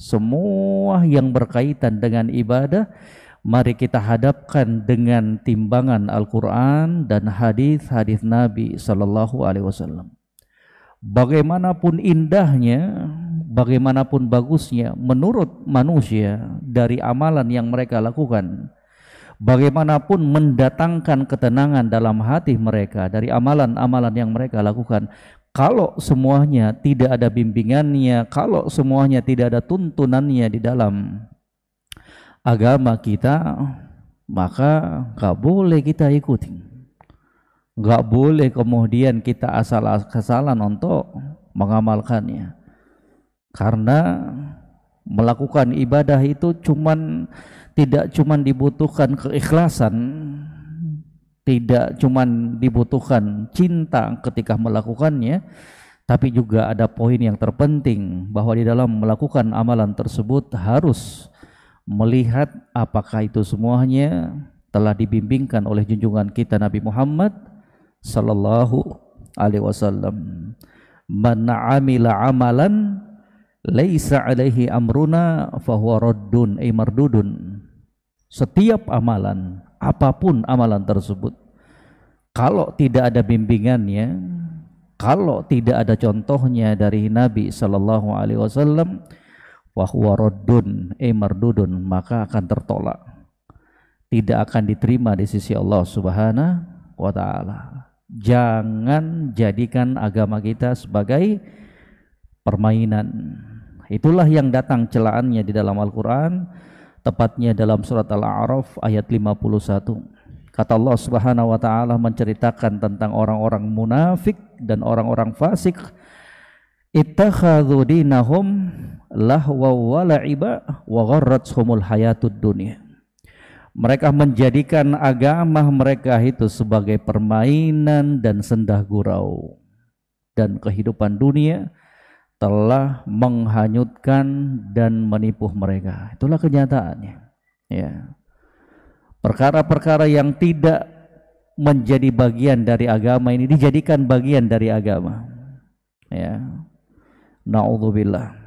semua yang berkaitan dengan ibadah mari kita hadapkan dengan timbangan Al-Qur'an dan hadis-hadis Nabi sallallahu alaihi wasallam. Bagaimanapun indahnya, bagaimanapun bagusnya menurut manusia dari amalan yang mereka lakukan, bagaimanapun mendatangkan ketenangan dalam hati mereka dari amalan-amalan yang mereka lakukan kalau semuanya tidak ada bimbingannya kalau semuanya tidak ada tuntunannya di dalam agama kita maka nggak boleh kita ikuti. Nggak boleh kemudian kita asal-asalan untuk mengamalkannya. Karena melakukan ibadah itu cuman tidak cuma dibutuhkan keikhlasan tidak cuma dibutuhkan cinta ketika melakukannya tapi juga ada poin yang terpenting bahwa di dalam melakukan amalan tersebut harus melihat apakah itu semuanya telah dibimbingkan oleh junjungan kita Nabi Muhammad sallallahu alaihi wasallam. Man amila amalan laisa alaihi amruna fahuwa raddun ay mardudun. Setiap amalan apa pun amalan tersebut. Kalau tidak ada bimbingannya kalau tidak ada contohnya dari Nabi sallallahu alaihi wasallam fahuwa raddun ay mardudun maka akan tertolak. Tidak akan diterima di sisi Allah Subhanahu wa taala. Jangan jadikan agama kita sebagai permainan. Itulah yang datang celaannya di dalam Al-Quran, tepatnya dalam surat Al-A'raf ayat 51. Kata Allah Subhanahu wa taala menceritakan tentang orang-orang munafik dan orang-orang fasik. Ittakhadhu dinahum lahwa wa la'iba wa gharrathumul hayatud dunya. Mereka menjadikan agama mereka itu sebagai permainan dan sendah gurau dan kehidupan dunia telah menghanyutkan dan menipu mereka. Itulah kenyataannya. Ya. Perkara-perkara yang tidak menjadi bagian dari agama ini dijadikan bagian dari agama. Ya. Nauzubillah.